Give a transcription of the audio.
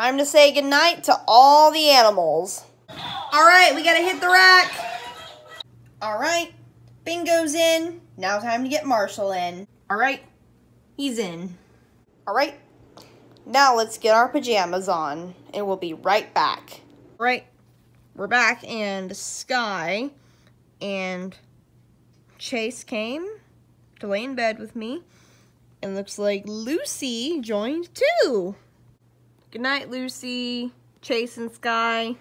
Time to say goodnight to all the animals. All right, we gotta hit the rack. All right, Bingo's in. Now time to get Marshall in. All right, he's in. All right, now let's get our pajamas on, and we'll be right back. Right, we're back, and Sky and Chase came to lay in bed with me. And looks like Lucy joined too. Good night, Lucy, Chase, and Sky.